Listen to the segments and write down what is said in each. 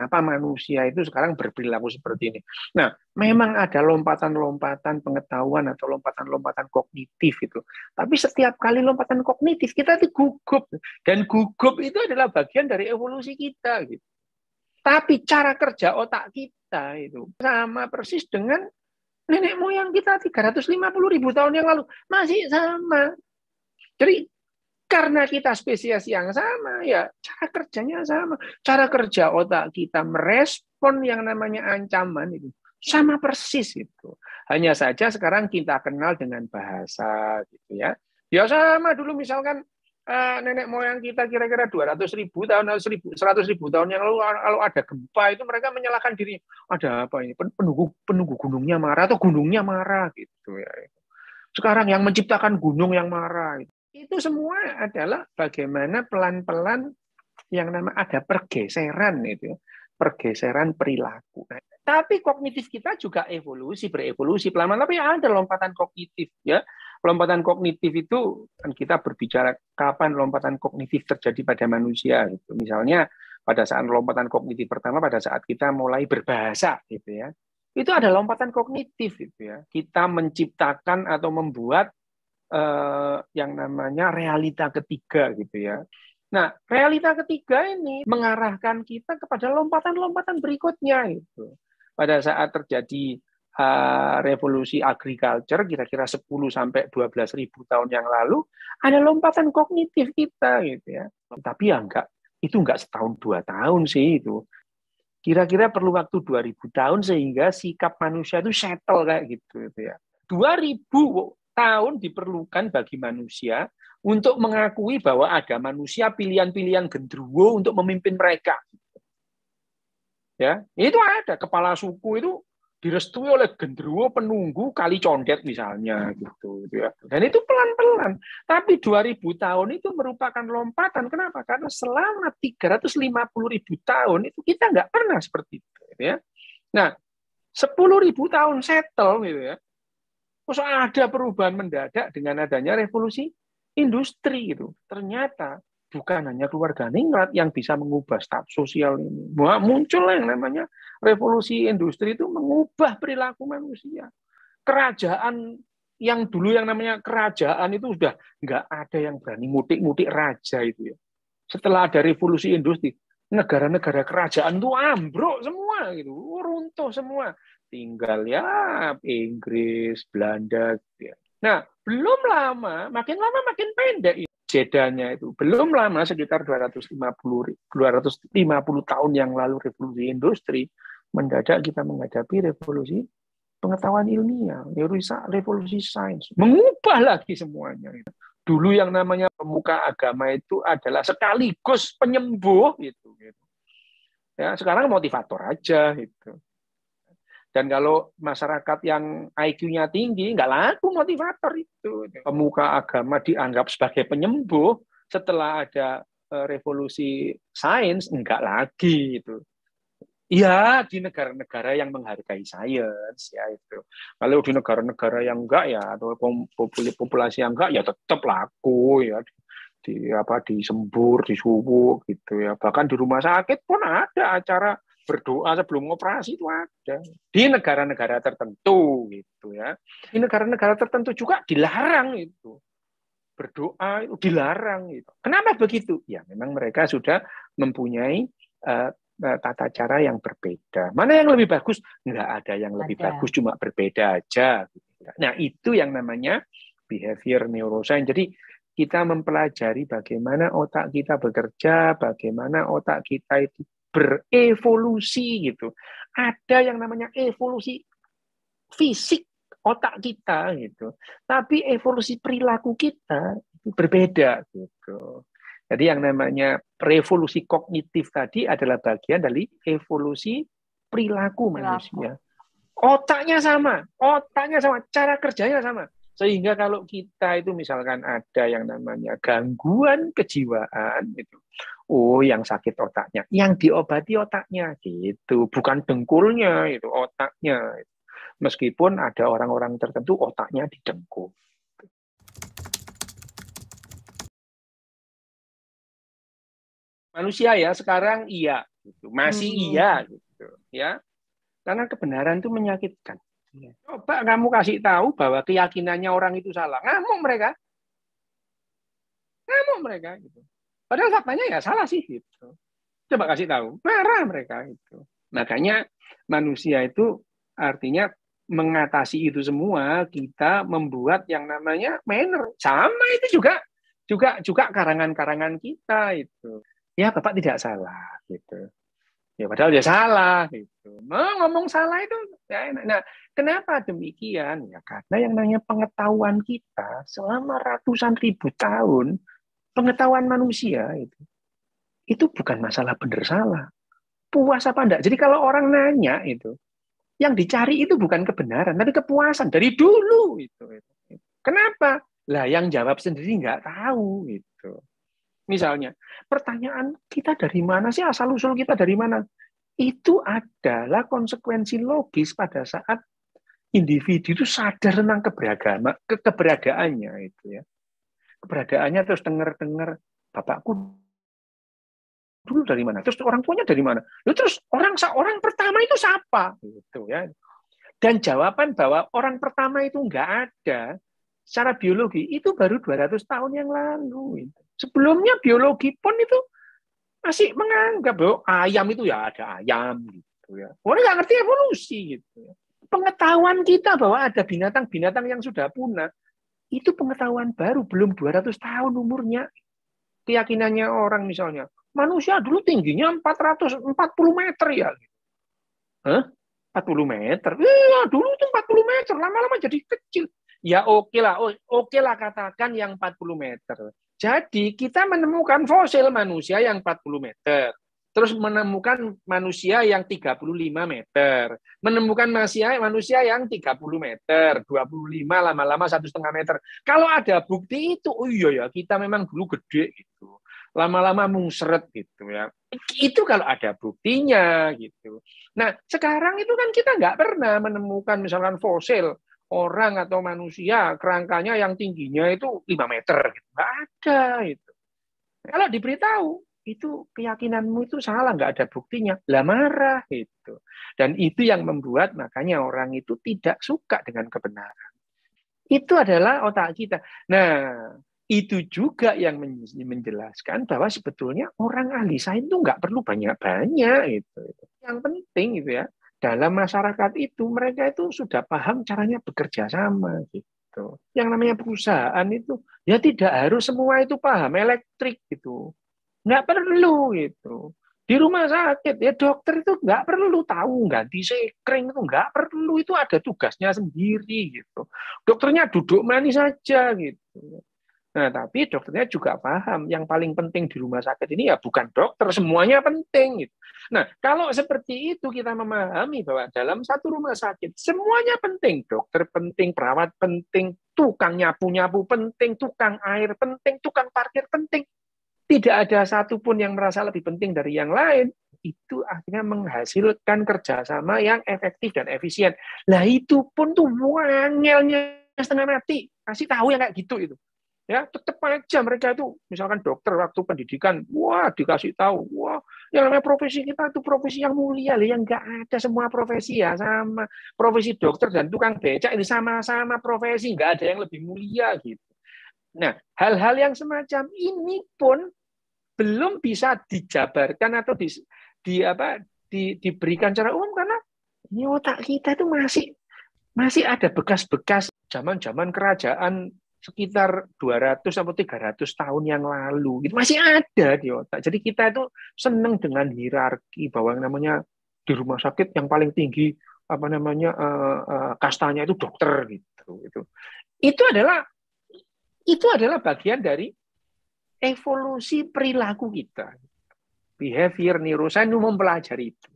Kenapa manusia itu sekarang berperilaku seperti ini? Nah, memang ada lompatan-lompatan pengetahuan atau lompatan-lompatan kognitif itu. Tapi setiap kali lompatan kognitif kita itu gugup dan gugup itu adalah bagian dari evolusi kita gitu. Tapi cara kerja otak kita itu sama persis dengan nenek moyang kita 350 ribu tahun yang lalu masih sama. Jadi karena kita spesies yang sama, ya cara kerjanya sama. Cara kerja otak kita merespon yang namanya ancaman itu sama persis itu. Hanya saja sekarang kita kenal dengan bahasa gitu ya. Ya sama dulu misalkan uh, nenek moyang kita kira-kira 200 ribu tahun atau 100 ribu tahun yang lalu kalau ada gempa itu mereka menyalahkan diri ada apa ini penunggu penunggu gunungnya marah atau gunungnya marah gitu ya. Sekarang yang menciptakan gunung yang marah. Itu semua adalah bagaimana pelan-pelan yang nama ada pergeseran itu, ya. pergeseran perilaku. Nah, tapi kognitif kita juga evolusi, berevolusi pelan-pelan. Tapi ada lompatan kognitif ya. Lompatan kognitif itu kan kita berbicara kapan lompatan kognitif terjadi pada manusia. Gitu. Misalnya pada saat lompatan kognitif pertama pada saat kita mulai berbahasa gitu ya. Itu ada lompatan kognitif gitu ya. Kita menciptakan atau membuat eh, yang namanya realita ketiga gitu ya. Nah, realita ketiga ini mengarahkan kita kepada lompatan-lompatan berikutnya itu. Pada saat terjadi uh, revolusi agriculture kira-kira 10 sampai 12 ribu tahun yang lalu ada lompatan kognitif kita gitu ya. Tapi ya enggak itu enggak setahun dua tahun sih itu. Kira-kira perlu waktu 2000 tahun sehingga sikap manusia itu settle kayak gitu, gitu ya. 2000 tahun diperlukan bagi manusia untuk mengakui bahwa ada manusia pilihan-pilihan gendruwo untuk memimpin mereka. Ya, itu ada kepala suku itu direstui oleh gendruwo penunggu kali condet misalnya gitu, gitu ya. Dan itu pelan-pelan. Tapi 2000 tahun itu merupakan lompatan. Kenapa? Karena selama 350 ribu tahun itu kita nggak pernah seperti itu. Gitu ya. Nah, 10 ribu tahun settle gitu ya. Masa ada perubahan mendadak dengan adanya revolusi industri itu. Ternyata bukan hanya keluarga ningrat yang bisa mengubah status sosial ini. Wah, muncul yang namanya revolusi industri itu mengubah perilaku manusia. Kerajaan yang dulu yang namanya kerajaan itu sudah nggak ada yang berani mutik-mutik raja itu ya. Setelah ada revolusi industri, negara-negara kerajaan itu ambruk semua gitu, runtuh semua tinggal ya Inggris, Belanda. Gitu ya. Nah, belum lama, makin lama makin pendek jedanya itu. Belum lama sekitar 250 250 tahun yang lalu revolusi industri, mendadak kita menghadapi revolusi pengetahuan ilmiah, revolusi, revolusi sains, mengubah lagi semuanya. Dulu yang namanya pemuka agama itu adalah sekaligus penyembuh gitu. Ya, sekarang motivator aja gitu. Dan kalau masyarakat yang IQ-nya tinggi, nggak laku motivator itu. Pemuka agama dianggap sebagai penyembuh setelah ada eh, revolusi sains, enggak lagi itu. Iya di negara-negara yang menghargai sains ya itu. Kalau di negara-negara yang enggak ya atau populasi yang enggak ya tetap laku ya di apa disembur, disubuk gitu ya. Bahkan di rumah sakit pun ada acara berdoa sebelum operasi itu ada. Di negara-negara tertentu gitu ya. Di negara-negara tertentu juga dilarang itu. Berdoa itu dilarang itu kenapa begitu? Ya memang mereka sudah mempunyai uh, tata cara yang berbeda. Mana yang lebih bagus? Nggak ada yang lebih ada. bagus cuma berbeda aja nah itu yang namanya behavior neuroscience. Jadi kita mempelajari bagaimana otak kita bekerja, bagaimana otak kita itu berevolusi gitu. Ada yang namanya evolusi fisik otak kita gitu. Tapi evolusi perilaku kita itu berbeda gitu. Jadi yang namanya revolusi kognitif tadi adalah bagian dari evolusi perilaku, perilaku. manusia. Otaknya sama, otaknya sama, cara kerjanya sama. Sehingga kalau kita itu misalkan ada yang namanya gangguan kejiwaan itu, oh yang sakit otaknya, yang diobati otaknya gitu, bukan dengkulnya itu otaknya. Meskipun ada orang-orang tertentu otaknya didengkul. Manusia ya sekarang iya gitu. masih hmm. iya gitu ya karena kebenaran itu menyakitkan. Coba kamu kasih tahu bahwa keyakinannya orang itu salah. Ngamuk mereka. Ngamuk mereka gitu. Padahal faktanya ya salah sih gitu. Coba kasih tahu. Marah mereka itu makanya manusia itu artinya mengatasi itu semua kita membuat yang namanya manner. Sama itu juga juga juga karangan-karangan kita itu ya bapak tidak salah gitu. Ya padahal dia salah gitu. Ngomong salah itu ya enak. nah kenapa demikian ya karena yang namanya pengetahuan kita selama ratusan ribu tahun pengetahuan manusia itu itu bukan masalah benar salah puas apa enggak jadi kalau orang nanya itu yang dicari itu bukan kebenaran, tapi kepuasan dari dulu itu. Kenapa? Lah yang jawab sendiri nggak tahu itu. Misalnya, pertanyaan kita dari mana sih asal usul kita dari mana? Itu adalah konsekuensi logis pada saat individu itu sadar tentang keberagama, ke keberadaannya itu ya. Keberadaannya terus dengar-dengar bapakku dulu dari mana? Terus orang tuanya dari mana? Lalu terus orang orang pertama itu siapa? Gitu ya. Dan jawaban bahwa orang pertama itu enggak ada secara biologi itu baru 200 tahun yang lalu. Sebelumnya biologi pun itu masih menganggap bahwa ayam itu ya ada ayam gitu ya. Orang nggak ngerti evolusi gitu ya. Pengetahuan kita bahwa ada binatang-binatang yang sudah punah itu pengetahuan baru belum 200 tahun umurnya. Keyakinannya orang misalnya, Manusia dulu tingginya 440 meter ya. Hah? 40 meter? Iya, dulu itu 40 meter. Lama-lama jadi kecil. Ya oke okay lah, oke okay lah katakan yang 40 meter. Jadi kita menemukan fosil manusia yang 40 meter. Terus menemukan manusia yang 35 meter. Menemukan manusia manusia yang 30 meter, 25 lama-lama satu setengah meter. Kalau ada bukti itu, oh iya ya kita memang dulu gede gitu lama-lama mungseret gitu ya. Itu kalau ada buktinya gitu. Nah sekarang itu kan kita nggak pernah menemukan misalkan fosil orang atau manusia kerangkanya yang tingginya itu 5 meter gitu. Nggak ada itu. Kalau diberitahu itu keyakinanmu itu salah, nggak ada buktinya. Lah marah itu. Dan itu yang membuat makanya orang itu tidak suka dengan kebenaran. Itu adalah otak kita. Nah, itu juga yang menjelaskan bahwa sebetulnya orang ahli sains itu nggak perlu banyak-banyak itu. Yang penting itu ya dalam masyarakat itu mereka itu sudah paham caranya bekerja sama gitu. Yang namanya perusahaan itu ya tidak harus semua itu paham elektrik gitu. Nggak perlu gitu. Di rumah sakit ya dokter itu nggak perlu tahu ganti sekring itu nggak perlu itu ada tugasnya sendiri gitu. Dokternya duduk manis saja gitu Nah, tapi dokternya juga paham yang paling penting di rumah sakit ini ya bukan dokter, semuanya penting. Gitu. Nah, kalau seperti itu kita memahami bahwa dalam satu rumah sakit semuanya penting, dokter penting, perawat penting, tukang nyapu-nyapu penting, tukang air penting, tukang parkir penting. Tidak ada satupun yang merasa lebih penting dari yang lain. Itu akhirnya menghasilkan kerjasama yang efektif dan efisien. Lah itu pun tuh wangelnya setengah mati. Kasih tahu yang kayak gitu itu ya tetap aja mereka itu misalkan dokter waktu pendidikan wah dikasih tahu wah yang namanya profesi kita itu profesi yang mulia loh yang nggak ada semua profesi ya sama profesi dokter dan tukang becak ini sama-sama profesi nggak ada yang lebih mulia gitu. Nah hal-hal yang semacam ini pun belum bisa dijabarkan atau di, di apa di, diberikan secara umum karena ini kita itu masih masih ada bekas-bekas zaman-zaman kerajaan sekitar 200 atau 300 tahun yang lalu itu masih ada di otak. Jadi kita itu senang dengan hierarki bahwa yang namanya di rumah sakit yang paling tinggi apa namanya uh, uh, kastanya itu dokter gitu itu. Itu adalah itu adalah bagian dari evolusi perilaku kita. Behavior neuroscience mempelajari itu.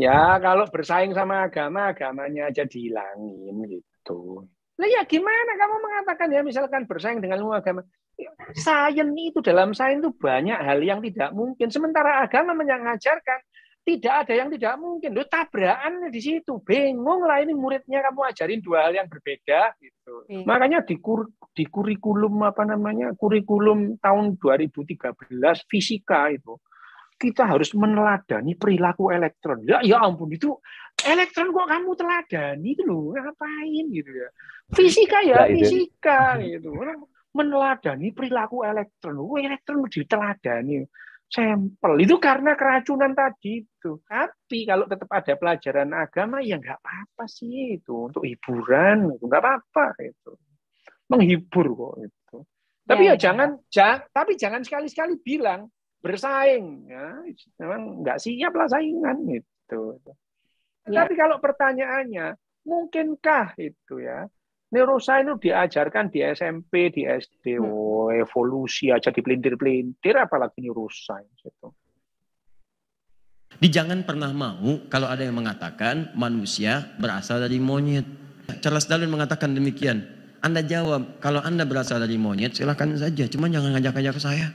Ya, kalau bersaing sama agama, agamanya aja dihilangin gitu. Lah ya gimana kamu mengatakan ya misalkan bersaing dengan ilmu agama? Sains itu dalam sains itu banyak hal yang tidak mungkin. Sementara agama mengajarkan tidak ada yang tidak mungkin. Lu tabrakan di situ. Bingung lah ini muridnya kamu ajarin dua hal yang berbeda gitu. Hmm. Makanya di, kur, di kurikulum apa namanya? kurikulum tahun 2013 fisika itu kita harus meneladani perilaku elektron. Ya, ya ampun itu elektron kok kamu teladani itu loh ngapain gitu ya. Fisika ya, nah, fisika gitu. Meneladani perilaku elektron. Oh, elektron diteladani sampel itu karena keracunan tadi itu. Tapi kalau tetap ada pelajaran agama ya nggak apa-apa sih itu untuk hiburan itu nggak apa-apa itu menghibur kok itu. Tapi ya, ya, ya jangan, ja, tapi jangan sekali-sekali bilang bersaing ya memang nggak siap lah saingan itu ya. tapi kalau pertanyaannya mungkinkah itu ya neuroscience itu diajarkan di SMP di SD hmm. oh evolusi aja di pelintir-pelintir apalagi neuroscience itu di jangan pernah mau kalau ada yang mengatakan manusia berasal dari monyet Charles Darwin mengatakan demikian anda jawab, kalau Anda berasal dari monyet, silahkan saja. Cuma jangan ngajak-ngajak ke saya.